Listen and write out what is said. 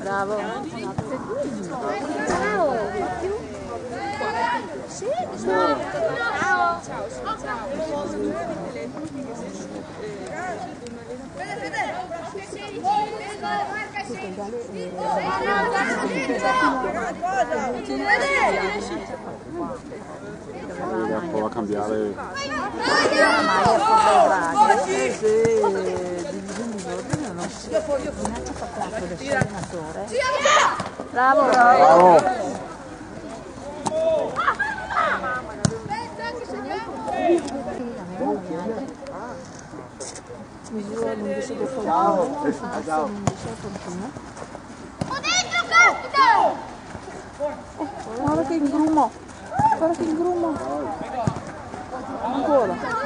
Bravo. Prova a cambiare. Bravo, bravo. bravo. Ciao. Ciao. Ho detto capita! Eh, guarda che ingrumo! Guarda che ingrumo! Ancora!